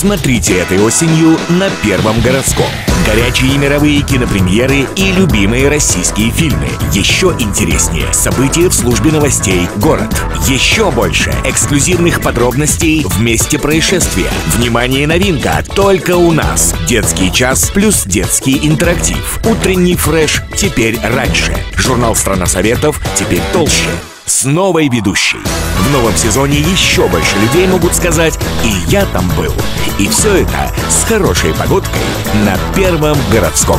Смотрите этой осенью на Первом городском. Горячие мировые кинопремьеры и любимые российские фильмы. Еще интереснее события в службе новостей «Город». Еще больше эксклюзивных подробностей в месте происшествия. Внимание, новинка! Только у нас. Детский час плюс детский интерактив. Утренний фреш теперь раньше. Журнал «Страна Советов» теперь толще с новой ведущей. В новом сезоне еще больше людей могут сказать «И я там был». И все это с хорошей погодкой на Первом городском.